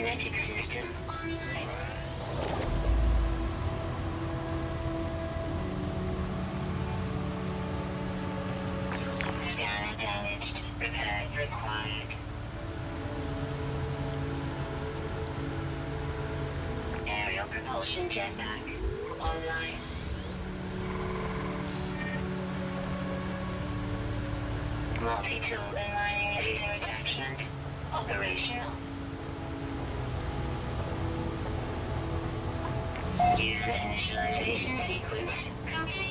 Kinetic system. Scanner damaged. Repair required. Aerial propulsion jetpack online. Multi-tool and mining laser attachment operational. User initialization sequence complete.